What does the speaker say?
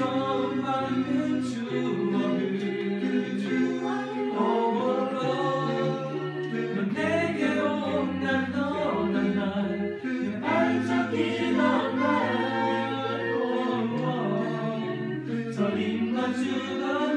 처음 받는 주어를 Oh Lord 내게 온난 너란 날그 반짝이는 날. Oh Lord 설임만 주가